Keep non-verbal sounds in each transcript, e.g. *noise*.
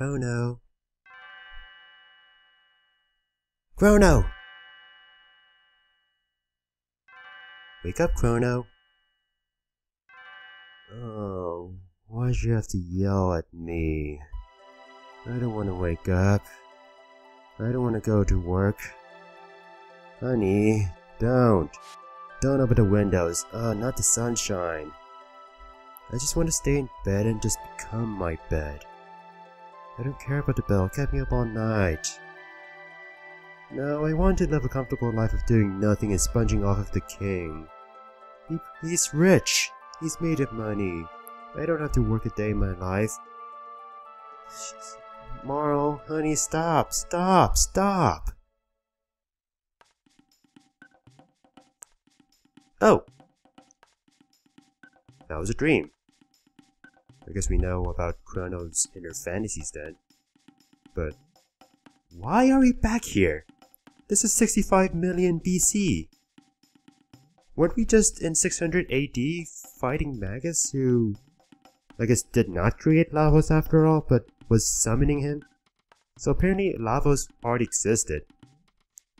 Chrono. Chrono! Wake up, Chrono. Oh, why'd you have to yell at me? I don't want to wake up. I don't want to go to work. Honey, don't. Don't open the windows. Uh, not the sunshine. I just want to stay in bed and just become my bed. I don't care about the bell, kept me up all night. No, I want to live a comfortable life of doing nothing and sponging off of the king. He, he's rich. He's made of money. I don't have to work a day in my life. Marle, honey, stop, stop, stop! Oh! That was a dream. I guess we know about Chrono's inner fantasies then. But why are we back here? This is 65 million BC. Weren't we just in 600 AD fighting Magus who, I guess, did not create Lavos after all, but was summoning him? So apparently Lavos already existed.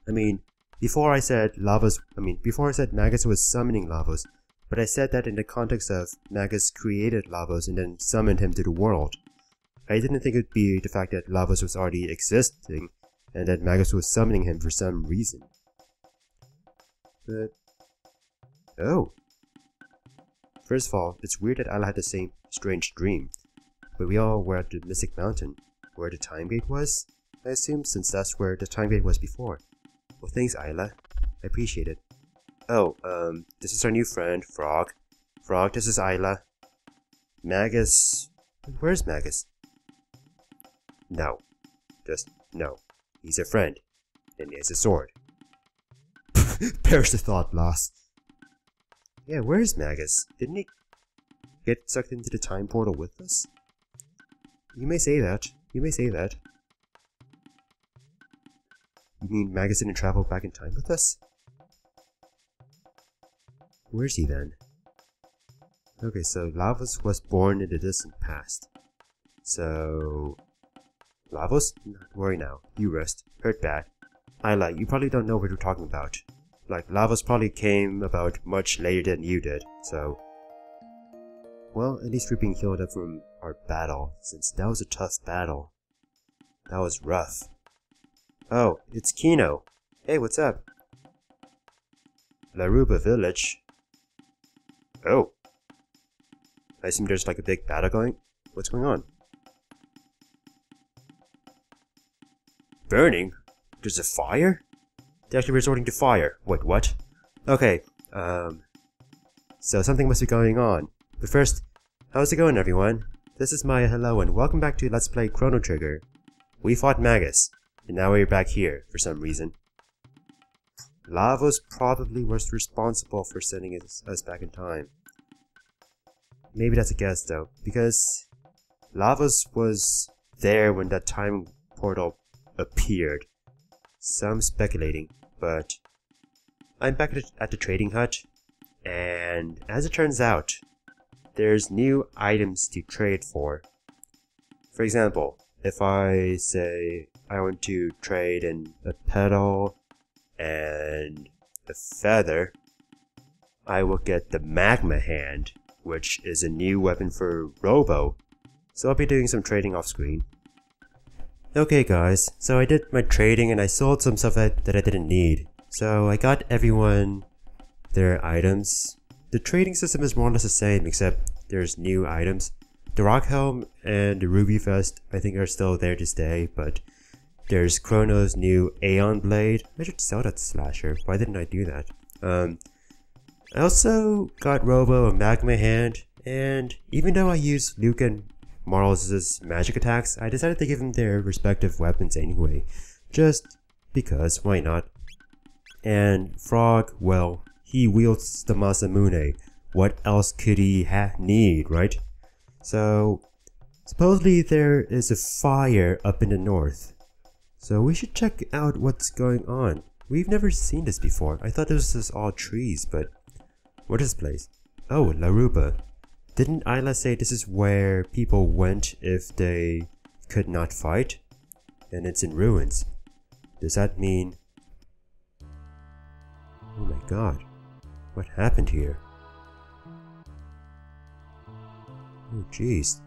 I mean, before I said Lavos, I mean, before I said Magus was summoning Lavos, but I said that in the context of Magus created Lavos and then summoned him to the world. I didn't think it would be the fact that Lavos was already existing and that Magus was summoning him for some reason. But... Oh. First of all, it's weird that Ayla had the same strange dream, but we all were at the Mystic Mountain, where the Time Gate was, I assume, since that's where the Time Gate was before. Well, thanks, Ayla. I appreciate it. Oh, um, this is our new friend, Frog. Frog, this is Ayla. Magus... Where's Magus? No. Just no. He's a friend. And he has a sword. *laughs* Perish the thought, loss. Yeah, where's Magus? Didn't he get sucked into the time portal with us? You may say that. You may say that. You mean Magus didn't travel back in time with us? Where's he then? Okay, so Lavos was born in the distant past. So... Lavos? Not worry now. You rest. Hurt bad. Ayla, you probably don't know what we're talking about. Like, Lavos probably came about much later than you did, so... Well, at least we're being healed up from our battle, since that was a tough battle. That was rough. Oh, it's Kino. Hey, what's up? Laruba Village. Oh. I assume there's like a big battle going? What's going on? Burning? There's a fire? They're actually resorting to fire. Wait, what? Okay, um... So something must be going on. But first, how's it going everyone? This is Maya, hello and welcome back to Let's Play Chrono Trigger. We fought Magus, and now we're back here, for some reason. Lavos probably was responsible for sending us, us back in time. Maybe that's a guess though, because Lavos was there when that time portal appeared. Some speculating, but I'm back at the trading hut, and as it turns out, there's new items to trade for. For example, if I say I want to trade in a petal and the feather, I will get the magma hand, which is a new weapon for Robo. So I'll be doing some trading off screen. Okay guys, so I did my trading and I sold some stuff that, I didn't need. So I got everyone their items. The trading system is more or less the same except there's new items. The Rock Helm and the Ruby Vest I think are still there to stay, but there's Chrono's new Aeon Blade. I should sell that slasher. Why didn't I do that? Um, I also got Robo a Magma Hand, and even though I use Luke and Marle's magic attacks, I decided to give them their respective weapons anyway. Just because, why not? And Frog, well, he wields the Masamune. What else could he need, right? So, supposedly there is a fire up in the north. So we should check out what's going on. We've never seen this before. I thought this was all trees, but what is this place? Oh, Laruba. Didn't Ayla say this is where people went if they could not fight, and it's in ruins. Does that mean... Oh my god. What happened here? Oh jeez.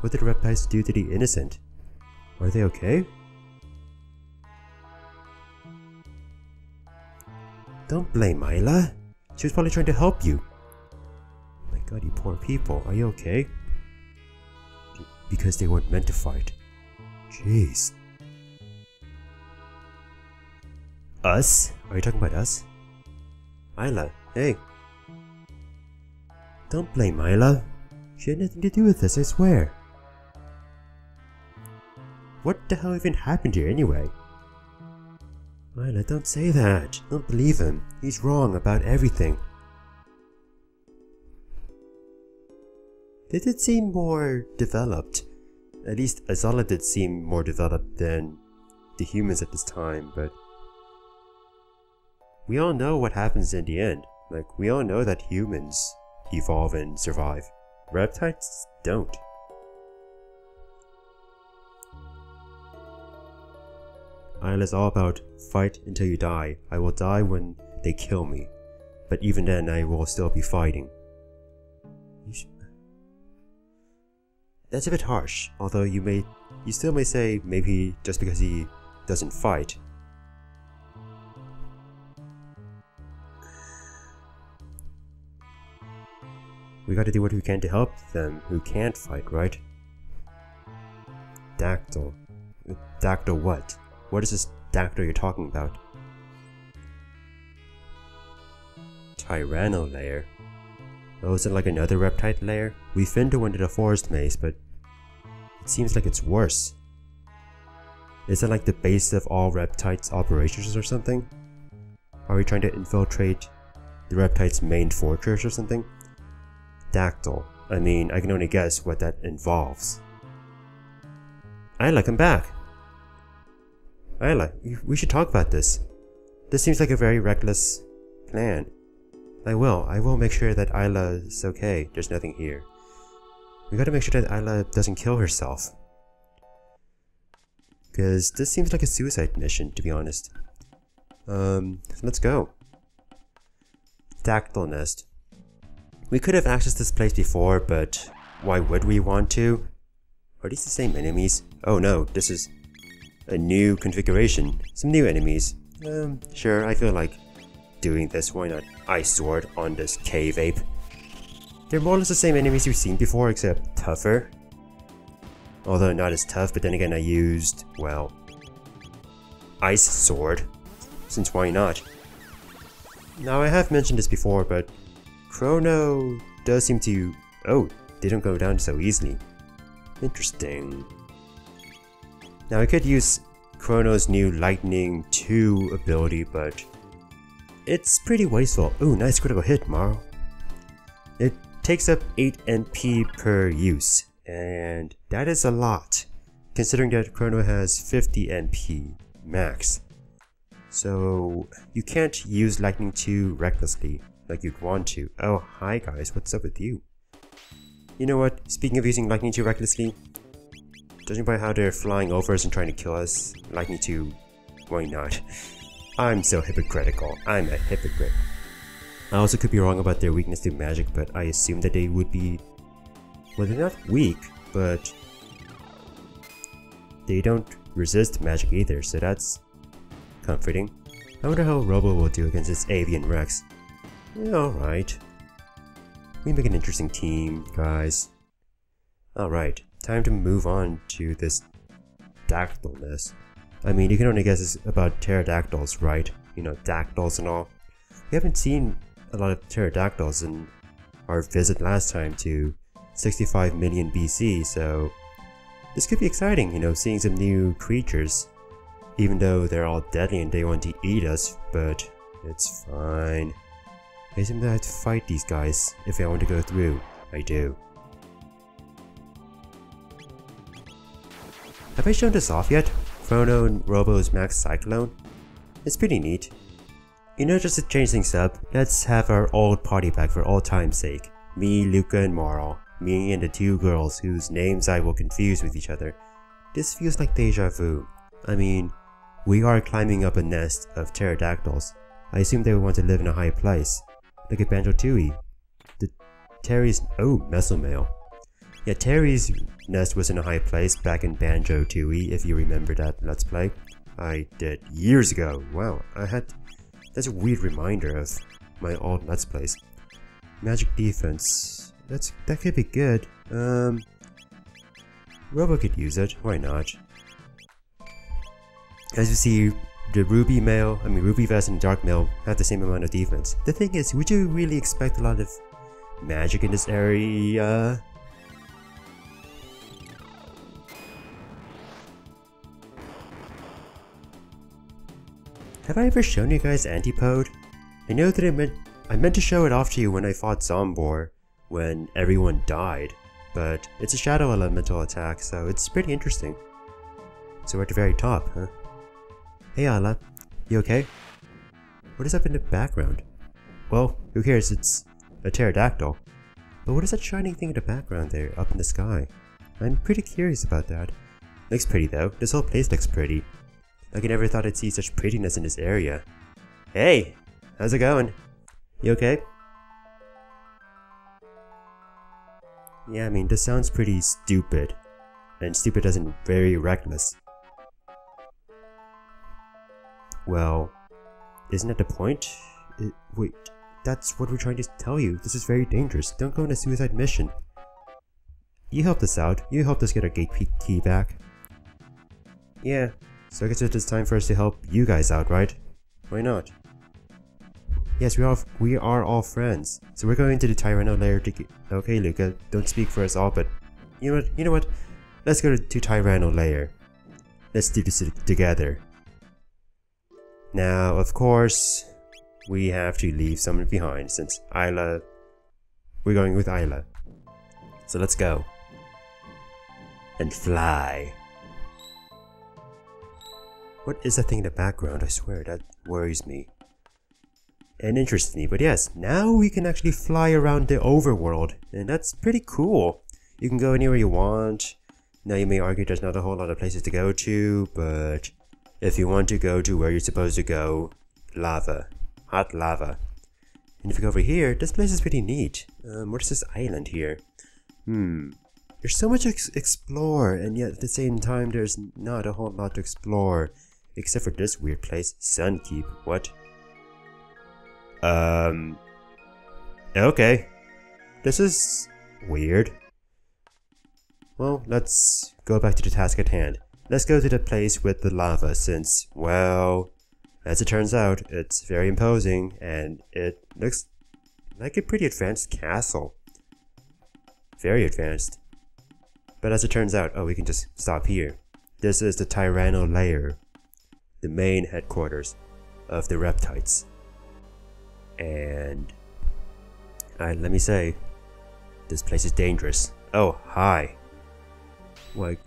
What did reptiles do to the innocent? Are they okay? Don't blame Ayla. She was probably trying to help you. Oh my god, you poor people. Are you okay? Because they weren't meant to fight. Jeez. Us? Are you talking about us? Ayla, hey. Don't blame Ayla. She had nothing to do with this, I swear. What the hell even happened here anyway? Ayla, don't say that. Don't believe him. He's wrong about everything. Did seem more developed. At least Azala did seem more developed than the humans at this time, but we all know what happens in the end. Like, we all know that humans evolve and survive. Reptiles don't. Ayla's all about fight until you die. I will die when they kill me. But even then, I will still be fighting. That's a bit harsh, although you may, you still may say maybe just because he doesn't fight. We gotta do what we can to help them who can't fight, right? Dactyl. Dactyl what? What is this dactyl you're talking about? Tyrano Lair. Oh, is it like another reptile lair? We've been to one to the forest maze, but it seems like it's worse. Is it like the base of all reptiles operations or something? Are we trying to infiltrate the reptiles main fortress or something? Dactyl. I mean, I can only guess what that involves. I like him back! Ayla, we should talk about this. This seems like a very reckless plan. I will. I will make sure that Ayla is okay. There's nothing here. We gotta make sure that Ayla doesn't kill herself. Because this seems like a suicide mission, to be honest. Um, let's go. Dactyl Nest. We could have accessed this place before, but why would we want to? Are these the same enemies? Oh no, this is a new configuration. Some new enemies. Um, sure, I feel like doing this. Why not Ice Sword on this cave ape? They're more or less the same enemies you've seen before, except tougher. Although not as tough, but then again I used, well, Ice Sword. Since why not? Now I have mentioned this before, but Chrono does seem to... Oh, they don't go down so easily. Interesting. Now I could use Chrono's new Lightning 2 ability, but it's pretty wasteful. Oh, nice critical hit, Marle. It takes up 8 MP per use, and that is a lot, considering that Chrono has 50 MP max. So you can't use Lightning 2 recklessly like you'd want to. Oh, hi guys, what's up with you? You know what, speaking of using Lightning 2 recklessly, judging by how they're flying over us and trying to kill us, Lightning 2, why not? I'm so hypocritical, I'm a hypocrite. I also could be wrong about their weakness to magic, but I assume that they would be... Well, they're not weak, but... They don't resist magic either, so that's comforting. I wonder how Robo will do against this Avian Rex. Yeah, alright. We make an interesting team, guys. Alright, time to move on to this Dactyl Nest. I mean, you can only guess it's about pterodactyls, right? You know, dactyls and all. We haven't seen a lot of pterodactyls in our visit last time to 65 million BC, so this could be exciting, you know, seeing some new creatures. Even though they're all deadly and they want to eat us, but it's fine. I seem to have to fight these guys if I want to go through. I do. I shown this off yet? Chrono and Robo's Max Cyclone? It's pretty neat. You know, just to change things up, let's have our old party back for all time's sake. Me, Lucca, and Marle. Me and the two girls whose names I will confuse with each other. this feels like deja vu. I mean, we are climbing up a nest of pterodactyls. I assume they would want to live in a high place. Look at Banjo Tooie. The Terry's oh Mesomail. Yeah, Terry's nest was in a high place back in Banjo Tooie, if you remember that Let's Play. I did years ago. Wow, I had that's a weird reminder of my old Let's Plays. Magic defense. That's that could be good. Um Robo could use it, why not? As you see, the Ruby Mail, I mean Ruby Vest and Dark Mail have the same amount of defense. The thing is, would you really expect a lot of magic in this area? Have I ever shown you guys Antipode? I know that I meant I meant to show it off to you when I fought Zombor, when everyone died, but it's a shadow elemental attack, so it's pretty interesting. So we're at the very top, huh? Hey Ayla, you okay? What is up in the background? Well, who cares, it's a pterodactyl. But what is that shining thing in the background there, up in the sky? I'm pretty curious about that. Looks pretty though, this whole place looks pretty. Like I never thought I'd see such prettiness in this area. Hey! How's it going? You okay? Yeah, I mean, this sounds pretty stupid. And stupid isn't very reckless. Well, isn't that the point? It, wait, that's what we're trying to tell you. This is very dangerous. Don't go on a suicide mission. You helped us out. You helped us get our gate key back. Yeah, so I guess it's time for us to help you guys out, right? Why not? Yes, we are we are all friends. So we're going to the Tyrano Lair to get, Okay, Lucca, don't speak for us all, but you know what? You know what? Let's go to, Tyrano Lair. Let's do this together. Now, of course, we have to leave someone behind since Ayla... We're going with Ayla. So let's go. And fly. What is that thing in the background? I swear, that worries me. And interests me, but yes, now we can actually fly around the overworld, and that's pretty cool. You can go anywhere you want. Now you may argue there's not a whole lot of places to go to, but if you want to go to where you're supposed to go, lava. Hot lava. And if you go over here, this place is pretty neat. Um, what is this island here? Hmm. There's so much to ex explore, and yet at the same time, there's not a whole lot to explore. Except for this weird place, Sunkeep. What? Um... Okay. This is... weird. Well, let's go back to the task at hand. Let's go to the place with the lava since, well... As it turns out, it's very imposing and it looks like a pretty advanced castle. Very advanced. But as it turns out, oh, we can just stop here. This is the Tyrano Lair the main headquarters of the Reptites. And uh, let me say, this place is dangerous. Oh, hi. Like,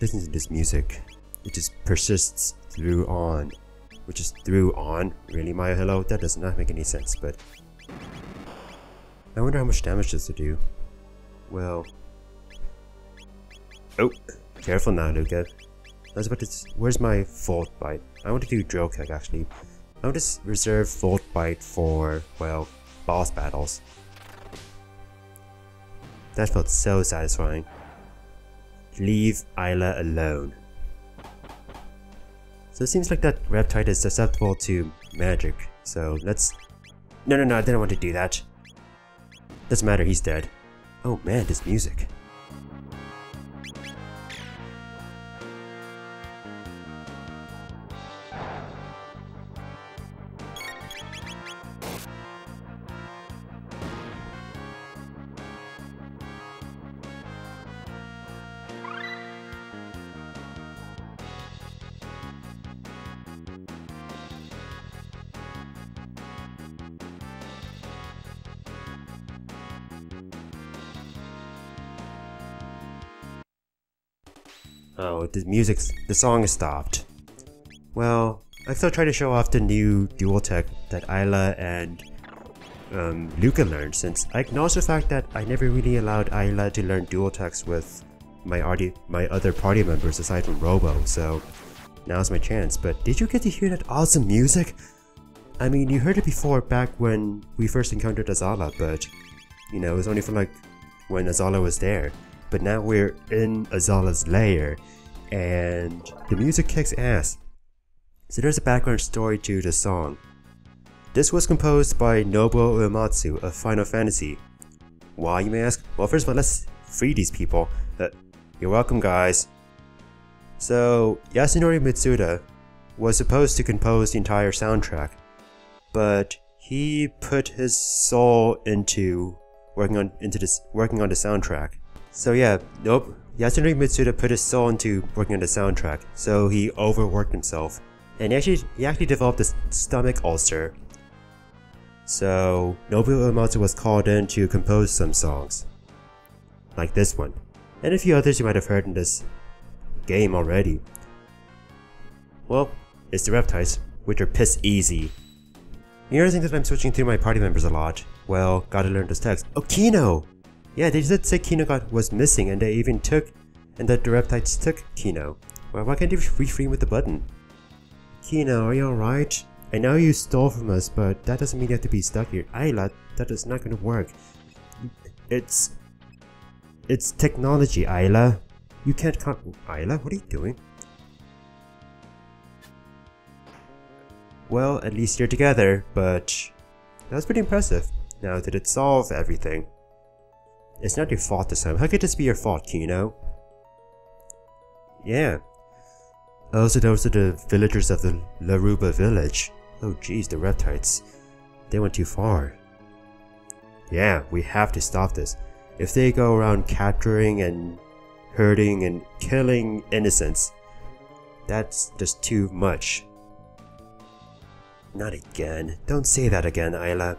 listen to this music. It just persists through on. Which is through on? Really, Maya Hello? That does not make any sense, but... I wonder how much damage this will do. Well... Oh, careful now, Lucca. Was about to. Where's my Volt Bite? I want to do Drill Kick actually. I want to reserve Volt Bite for, well, boss battles. That felt so satisfying. Leave Ayla alone. So it seems like that Reptite is susceptible to magic, so let's... No, no, no, I didn't want to do that. Doesn't matter, he's dead. Oh man, this music. Oh, the music, the song stopped. Well, I still try to show off the new dual tech that Ayla and um, Lucca learned since I acknowledge the fact that I never really allowed Ayla to learn dual techs with my RD, my other party members aside from Robo, so now's my chance. But did you get to hear that awesome music? I mean, you heard it before back when we first encountered Azala, but you know, it was only for like when Azala was there. But now we're in Azala's lair, and the music kicks ass. So there's a background story to the song. This was composed by Nobuo Uematsu of Final Fantasy. Why, you may ask? Well, first of all, let's free these people. Uh, you're welcome, guys. So, Yasunori Mitsuda was supposed to compose the entire soundtrack, but he put his soul into working on into this working on the soundtrack. So yeah, nope. Yasunori Mitsuda put his soul into working on the soundtrack, so he overworked himself, and he actually he actually developed a stomach ulcer. So Nobuo Uematsu was called in to compose some songs, like this one, and a few others you might have heard in this game already. Well, it's the Reptiles, which are piss easy. You're noticing that I'm switching through my party members a lot? Well, gotta learn this text. Oh, Kino! Yeah, they did say Kino got was missing and they even took, and that the Reptiles took Kino. Well, why can't you refree with the button? Kino, are you alright? I know you stole from us, but that doesn't mean you have to be stuck here. Ayla, that is not gonna work. It's... It's technology, Ayla. You can't con- Ayla, what are you doing? Well, at least you're together, but that was pretty impressive. Now, did it solve everything? It's not your fault this time. How could this be your fault, Kino? Yeah. Also, those are the villagers of the Laruba village. Oh jeez, the reptiles. They went too far. Yeah, we have to stop this. If they go around capturing and hurting and killing innocents, that's just too much. Not again. Don't say that again, Ayla.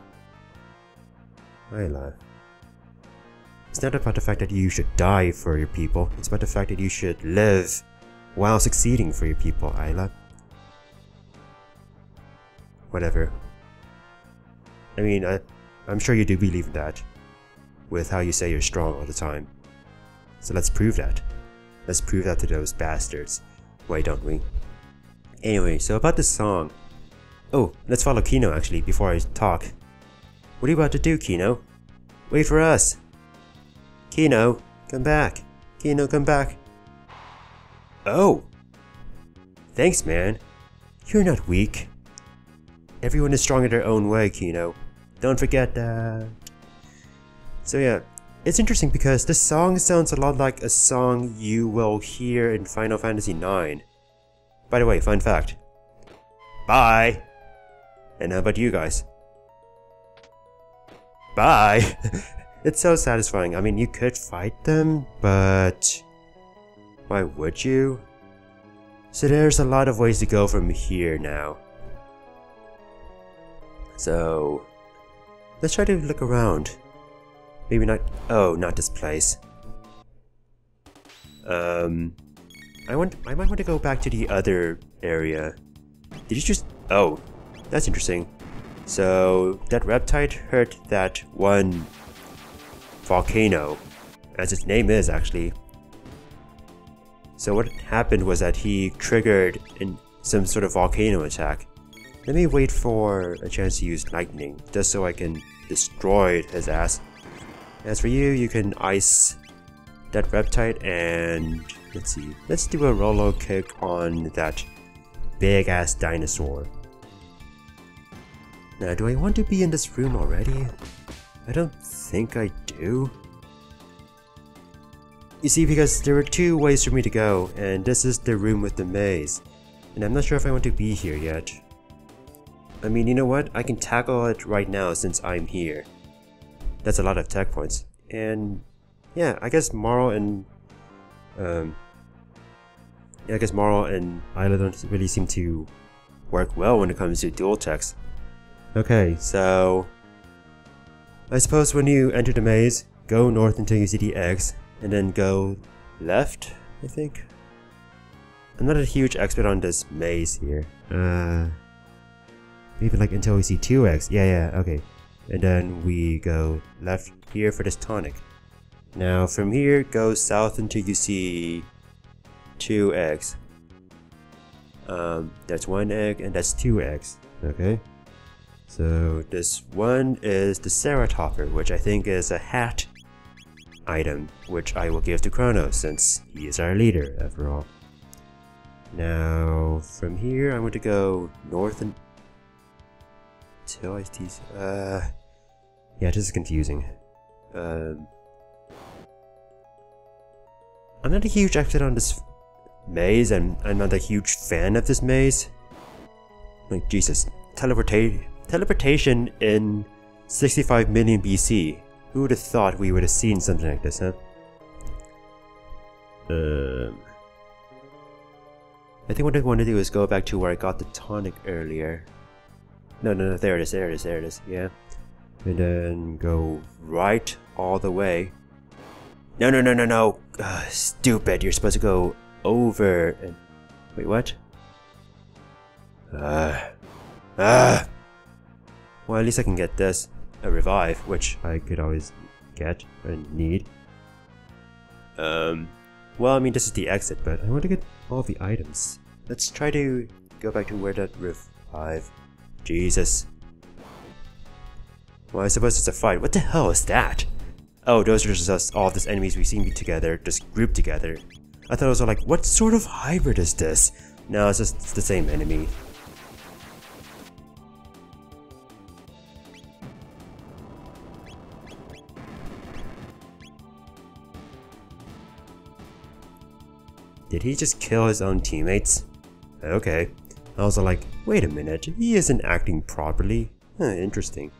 Ayla. It's not about the fact that you should die for your people. It's about the fact that you should live while succeeding for your people, Ayla. Whatever. I mean, I, I'm sure you do believe in that. With how you say you're strong all the time. So let's prove that. Let's prove that to those bastards. Why don't we? Anyway, so about this song. Oh, let's follow Kino actually before I talk. What are you about to do, Kino? Wait for us! Kino, come back! Kino, come back! Oh! Thanks, man. You're not weak. Everyone is strong in their own way, Kino. Don't forget that. So yeah, it's interesting because this song sounds a lot like a song you will hear in Final Fantasy IX. By the way, fun fact. Bye! And how about you guys? Bye! *laughs* it's so satisfying. I mean, you could fight them, but... Why would you? So there's a lot of ways to go from here now. So... Let's try to look around. Maybe not- oh, not this place. Um... I want- I might want to go back to the other area. Did you just- oh, that's interesting. So, that reptile hurt that one volcano, as its name is actually. So what happened was that he triggered in some sort of volcano attack. Let me wait for a chance to use lightning, just so I can destroy his ass. As for you, you can ice that Reptite and let's see, let's do a Rollo Kick on that big ass dinosaur. Now, do I want to be in this room already? I don't think I do. You see, because there are two ways for me to go, and this is the room with the maze. And I'm not sure if I want to be here yet. I mean, you know what? I can tackle it right now since I'm here. That's a lot of tech points. And yeah, I guess Marle and um yeah, I guess Marle and Ayla don't really seem to work well when it comes to dual techs. Okay, so I suppose when you enter the maze, go north until you see the eggs, and then go left, I think. I'm not a huge expert on this maze here. Uh, maybe like until we see two eggs. Yeah, yeah, okay. And then we go left here for this tonic. Now from here, go south until you see two eggs. Um, that's one egg and that's two eggs. Okay. So this one is the Ceratopper, which I think is a hat item, which I will give to Chronos since he is our leader after all. Now from here, I'm going to go north and till I see. Uh, yeah, this is confusing. Um, I'm not a huge expert on this maze, and I'm not a huge fan of this maze. Like, Jesus. Teleporta teleportation in 65 million BC. Who would have thought we would have seen something like this, huh? Um... I think what I want to do is go back to where I got the tonic earlier. No, no, no, there it is, there it is, there it is, yeah. And then go right all the way. No, no, no, no, no! Uh, stupid, you're supposed to go over and... Wait, what? Uh... Ah! Well, at least I can get this. A revive, which I could always get and need. Um... Well, I mean, this is the exit, but I want to get all the items. Let's try to go back to where that revive... Jesus. Well, I suppose it's a fight. What the hell is that? Oh, those are just all of these enemies we've seen together, just grouped together. I thought it was like, what sort of hybrid is this? No, it's just it's the same enemy. Did he just kill his own teammates? Uh, okay. I was like, wait a minute, he isn't acting properly. Huh, interesting.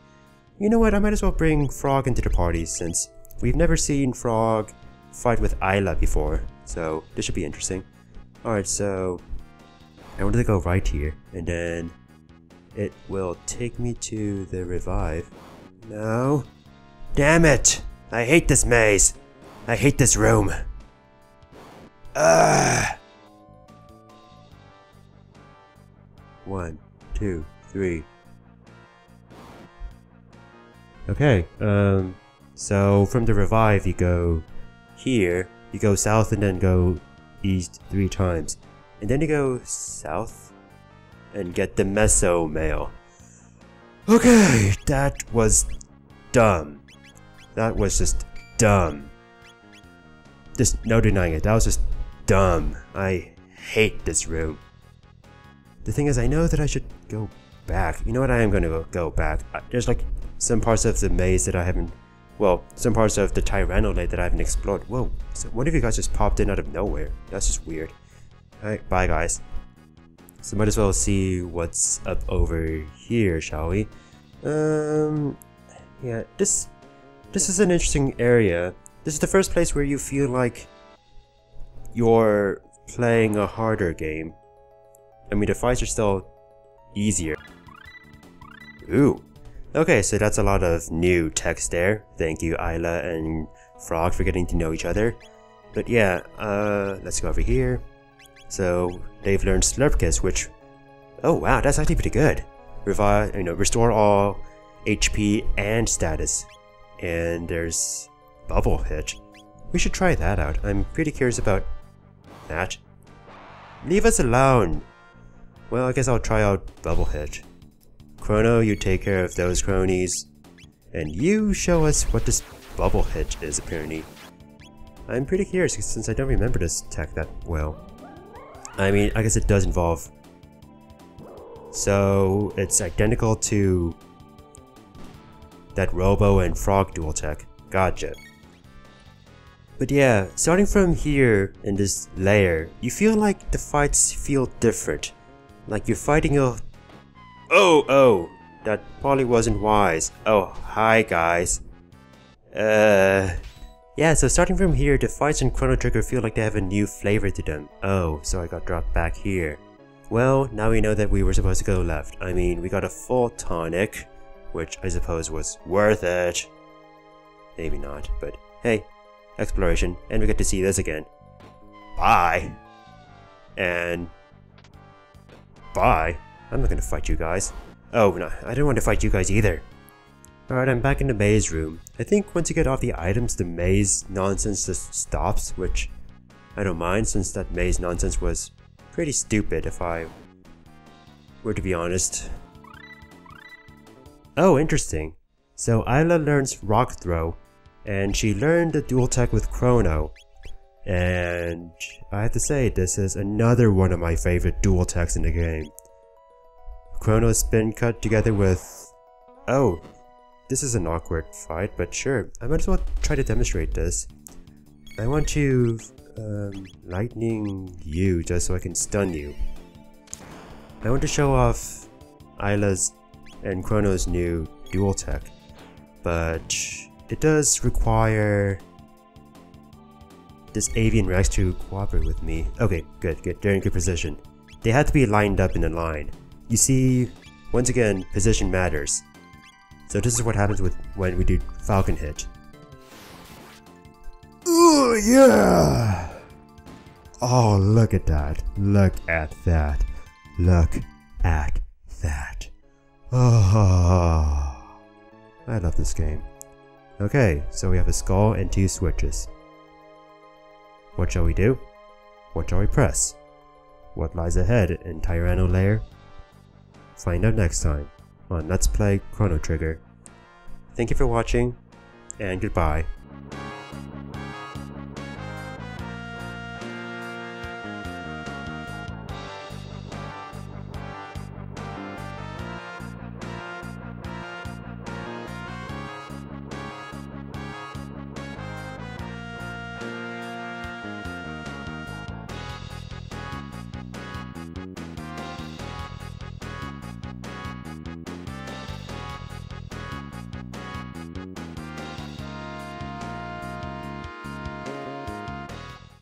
You know what, I might as well bring Frog into the party since we've never seen Frog fight with Ayla before. So this should be interesting. Alright, so I wanted to go right here and then it will take me to the revive. No. Damn it! I hate this maze. I hate this room. Ah. One, two, three. Okay, um, so from the revive you go here you go south and then go east three times. And then you go south and get the Meso mail. Okay, that was dumb. That was just dumb. Just no denying it, that was just dumb. I hate this room. The thing is, I know that I should go back. You know what, I am gonna go back. There's like some parts of the maze that I haven't well, some parts of the Tyrano Lair that I haven't explored. Whoa, so one of you guys just popped in out of nowhere. That's just weird. Alright, bye guys. So might as well see what's up over here, shall we? Um, yeah, this, this is an interesting area. This is the first place where you feel like you're playing a harder game. I mean, the fights are still easier. Ooh, Okay, so that's a lot of new text there. Thank you, Ayla and Frog, for getting to know each other. But yeah, uh, let's go over here. So, they've learned Slurp Kiss, which... Oh wow, that's actually pretty good. Revive, you know, restore all HP and status. And there's Bubble Hit. We should try that out. I'm pretty curious about that. Leave us alone! Well, I guess I'll try out Bubble Hit. Chrono, you take care of those cronies. And you show us what this bubble hit is, apparently. I'm pretty curious, since I don't remember this tech that well. I mean, I guess it does involve... So, it's identical to... that Robo and Frog dual tech. Gotcha. But yeah, starting from here in this layer, you feel like the fights feel different. Like you're fighting a Oh, oh, that probably wasn't wise. Oh, hi guys. Uh, yeah, so starting from here, the fights in Chrono Trigger feel like they have a new flavor to them. Oh, so I got dropped back here. Well, now we know that we were supposed to go left. I mean, we got a full tonic, which I suppose was worth it. Maybe not, but hey, exploration, and we get to see this again. Bye. And bye. I'm not gonna fight you guys. Oh, no, I don't want to fight you guys either. Alright, I'm back in the maze room. I think once you get off the items, the maze nonsense just stops, which I don't mind since that maze nonsense was pretty stupid if I were to be honest. Oh, interesting. So Ayla learns Rock Throw, and she learned the dual tech with Chrono. And I have to say, this is another one of my favorite dual techs in the game. Chrono Spin Cut together with... Oh, this is an awkward fight, but sure, I might as well try to demonstrate this. I want to um, lightning you just so I can stun you. I want to show off Ayla's and Chrono's new dual tech, but it does require this avian Rex to cooperate with me. Okay, good, good, they're in good position. They had to be lined up in a line. You see, once again, position matters. So this is what happens with when we do Falcon Hit. Ooh, yeah! Oh, look at that. Look at that. Look at that. Oh, I love this game. Okay, so we have a skull and two switches. What shall we do? What shall we press? What lies ahead in Tyrano Lair? Find out next time on Let's Play Chrono Trigger. Thank you for watching, and goodbye.